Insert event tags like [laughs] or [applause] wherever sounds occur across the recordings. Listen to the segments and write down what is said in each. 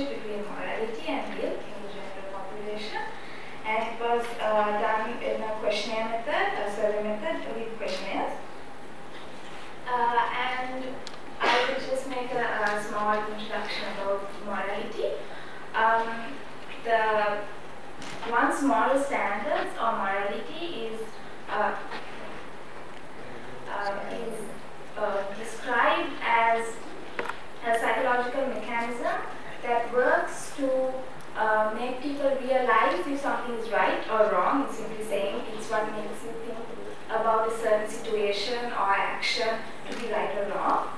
relationship between morality and guilt in the general population. And it was uh, done in a questionnaire method, a survey method with questionnaires. Uh, and I will just make a, a small introduction about morality. Um, the one's moral standards or morality is uh, uh, is uh, described as a psychological mechanism that works to uh, make people realize if something is right or wrong. It's simply saying it's what makes you think about a certain situation or action to be right or wrong.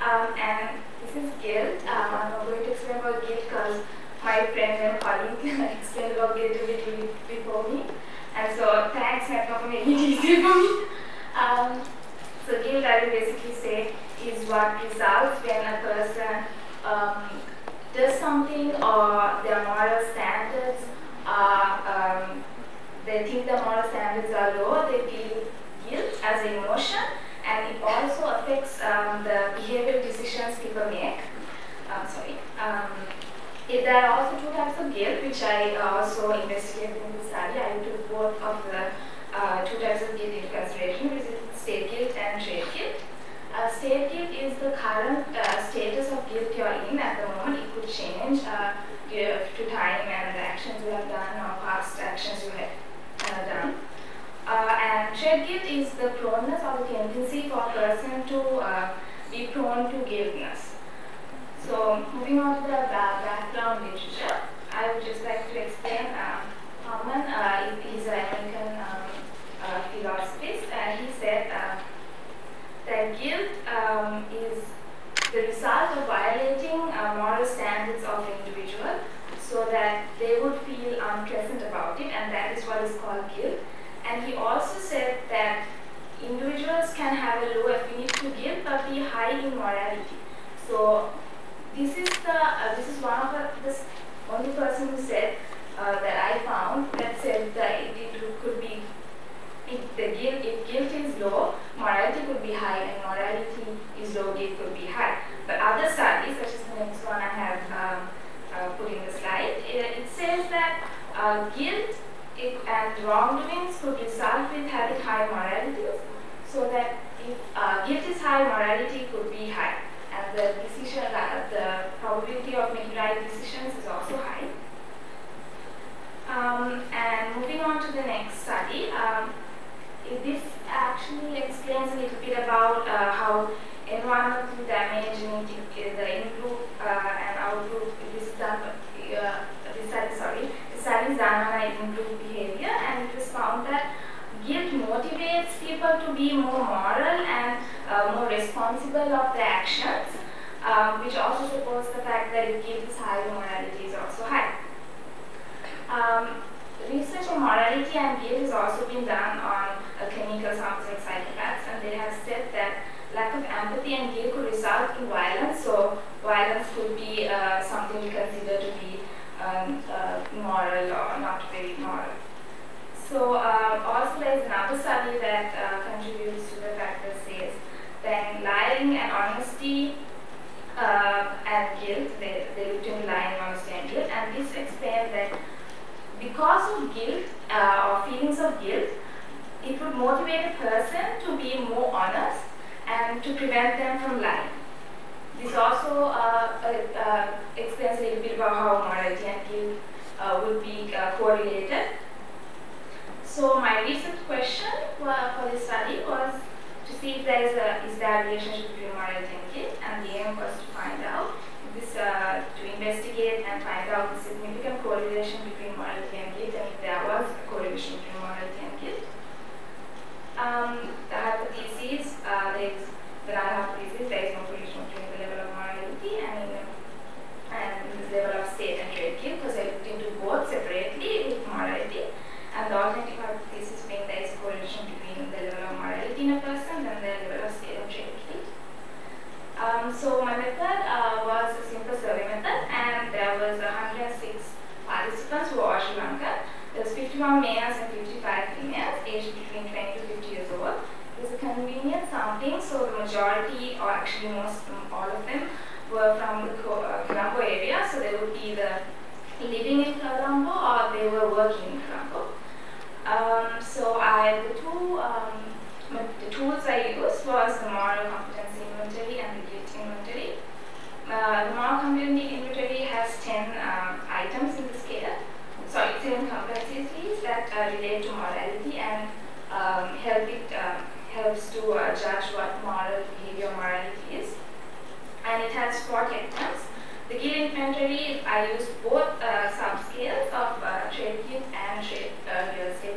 Um, and this is guilt. Um, I'm not going to explain about guilt because my friend and colleague [laughs] explained about guilt a little before me. And so thanks Metma for making it [laughs] easier for me. Um, so guilt, I will basically say, is what results when a person um, does something or their moral standards are, um, they think their moral standards are low, they feel guilt as emotion, and it also affects um, the behavioral decisions people make. Um, sorry. Um, there are also two types of guilt, which I uh, also investigated in the study. I took both of the uh, two types of guilt into consideration, which is state guilt and trait guilt. Uh, state guilt is the current uh, status of guilt you're in at the moment. It could change uh, to time and the actions you have done or past actions you have uh, done. Uh, and trait guilt is the proneness or the tendency for a person to uh, be prone to guiltness. So moving on to the background literature, I would just like to explain um, Harman uh, is an American um, philosophist and he said guilt um, is the result of violating uh, moral standards of an individual so that they would feel unpleasant about it and that is what is called guilt. And he also said that individuals can have a low affinity to guilt but be high in morality. So this is the uh, this is one of the this only person who said uh, that I found that said that it, it could be if the guilt if guilt is low, morality could be high, and morality low, guilt could be high. But other studies, such as the next one I have um, uh, put in the slide, it, it says that uh, guilt it, and wrongdoings could result with having high moralities, so that if uh, guilt is high, morality could be high and the decision, uh, the probability of making right decisions is also high. Um, and moving on to the next study, um, this actually explains a little bit about uh, how environmental damage in the in-group uh, and out-group this is done, uh, this study, sorry, this study is done on in-group behavior and it was found that guilt motivates people to be more moral and uh, more responsible of their actions, um, which also supports the fact that guilt is high, morality is also high. Um, research on morality and guilt has also been done on uh, clinical samples like psychopaths, and they have said that lack of empathy and guilt could result in violence. So violence could be uh, something we consider to be um, uh, moral or not very moral. So uh, also there is another study that uh, contributes to the fact that says that lying and honesty uh, and guilt, they, they looked into lying, honesty and guilt, and this explains that because of guilt uh, or feelings of guilt, it would motivate a person to be more honest and to prevent them from lying. This also uh, uh, explains a little bit about how morality and guilt would be correlated. So my recent question for this study was to see if there is a is there a relationship between morality and guilt, and the aim was to find out this uh, to investigate and find out the significant correlation between morality and guilt, and if there was a correlation between morality and guilt. Um, the hypothesis uh, there is the hypothesis there is no correlation between the level of morality and and the level of state and trait guilt because I looked into both separately with morality. And the alternative hypothesis being there is a correlation between the level of morality in a person and the level of state of trait um, so my method uh, was a simple survey method and there was 106 participants who were Sri Lankan. There was 51 males and 55 females aged between 20 to 50 years old. Was a convenient sampling so the majority or actually most all of them were from the uh, Colombo area so they would be living in Colombo or they were working in Colombo. Um, so I, the two um, the tools I used was the moral competency inventory and the guilt inventory. Uh, the moral competency inventory has 10 um, items in scale, sorry, 10 competencies that uh, relate to morality and um, help it um, helps to uh, judge what moral behavior morality is. And it has four items. The guilt inventory, I use both uh, subscales of uh, trait guilt and trade uh, real estate.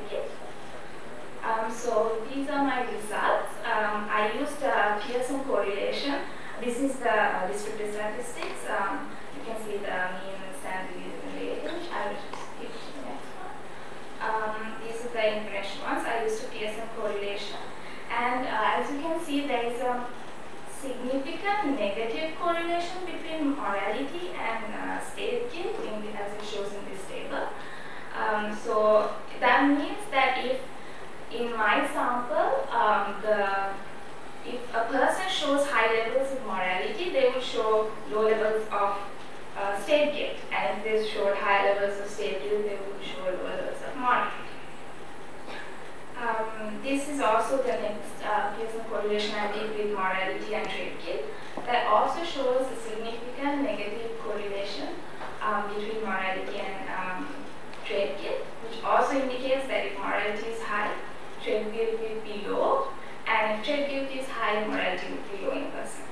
Um, so these are my results. Um, I used uh, Pearson correlation. This is the uh, descriptive statistics. Um, you can see the mean standard deviation. I will just skip to the next one. Um, these are the information ones. I used a Pearson correlation. And uh, as you can see, there is a significant negative correlation between morality and uh, state guilt, as it shows in this table. Um, so that means that if in my sample, um, the if a person shows high levels of morality, they will show low levels of uh, state guilt. And if they showed high levels of state guilt, they would show low levels of morality. Um, this is also the next uh, Pearson correlation I did with morality and trait guilt. That also shows a significant negative correlation um, between morality and um, trait guilt, which also indicates that if morality is high, trait guilt will be low, and if trait guilt is high, morality will be low in person.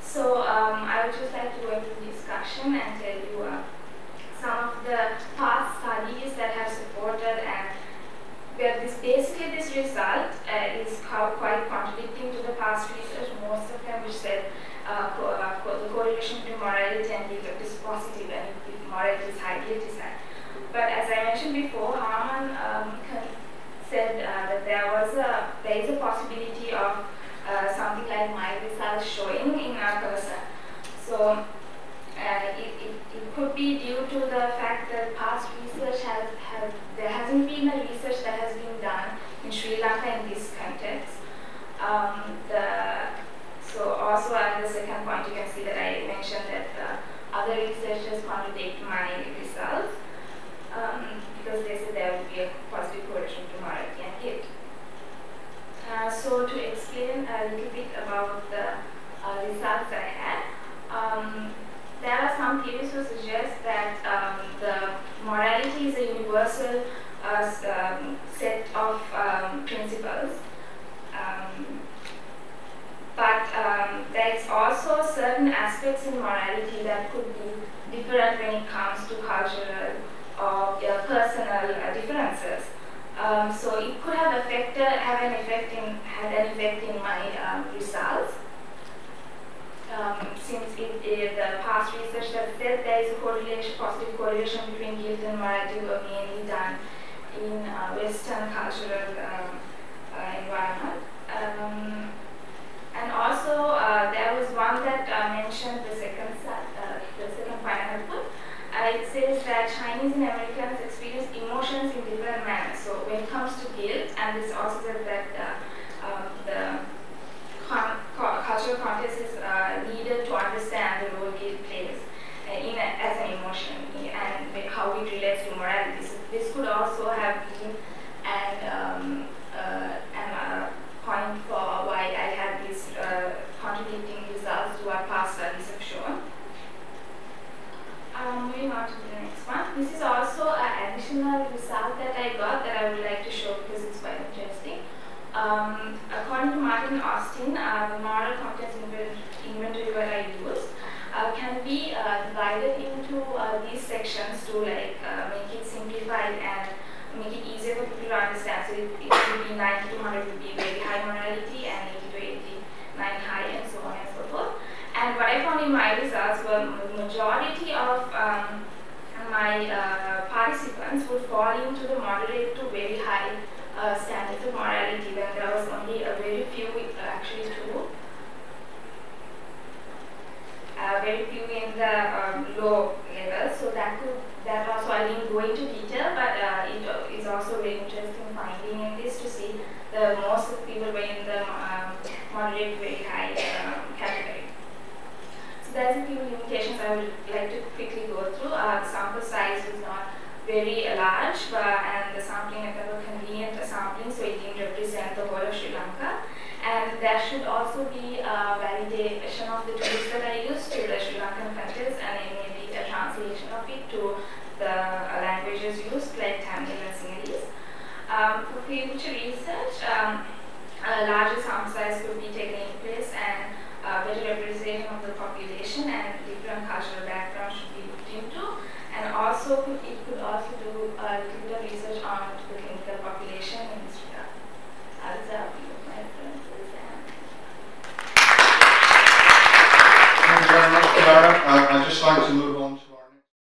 So um, I would just like to go into discussion and tell you uh, some of the past studies that have supported and where this basically this result uh, is quite contradicting to the past research, most of them which said uh, co uh, co the correlation between morality and guilt is positive and if morality is high, guilt is high. But as I mentioned before, Harman um, said uh, that there was a there is a possibility of uh, something like my results showing in a person. So could be due to the fact that past research has, has there hasn't been a research that has been done in Sri Lanka in this context. Um, the, so also at the second point you can see that I mentioned that uh, other researchers contradict my results um, because they said there would be a positive correlation to morality and guilt. Uh, so to explain a little bit about the uh, results I had, um, there are some theories who suggest that um, the morality is a universal uh, um, set of um, principles. Um, but um, there is also certain aspects in morality that could be different when it comes to cultural or uh, personal uh, differences. Um, so it could have affected, have an effect in, had an effect in my results um, since it, it, the past research that said there is a correlation, positive correlation between guilt and morality were done in uh, Western cultural um, uh, environment. Um, and also uh, there was one that uh, mentioned the second uh, the second point I have put. Uh, it says that Chinese and Americans experience emotions in different manners. So when it comes to guilt, and this also said that um, the con cultural context is uh, needed to understand the role guilt plays uh, in a, as an emotion and how it relates to morality. So this could also have been an, um, uh, an uh, point for why I had these uh, contradicting results to what past studies have shown. Um, moving on to the next one. This is also an additional result that I got that I would like to show because it's quite interesting. Um, according to Martin Austin, uh, the moral competency inventory that I used uh, can be uh, divided into sections to like uh, make it simplified and make it easier for people to understand. So it, it would be 90 to 100 would be very high morality and 80 to 89 high and so on and so forth. And what I found in my results were the majority of um, my uh, participants would fall into the moderate to very high uh, standards of morality when there was only a very few, actually two, uh, very few in the um, low I didn't go into detail, but uh, it uh, is also very interesting finding in this to see the most people were in the um, moderate, very high um, category. So there's a few limitations I would like to quickly go through. Uh, sample size was not very large, but, and the sampling method was convenient sampling, so it didn't represent the whole of Sri Lanka. And there should also be a validation of the tools that I used to the Sri Lankan context and maybe a translation of it to the uh, languages used like Tamil and Sinhalese. Um, for future research, um, a larger sample size could be taken in place and uh, better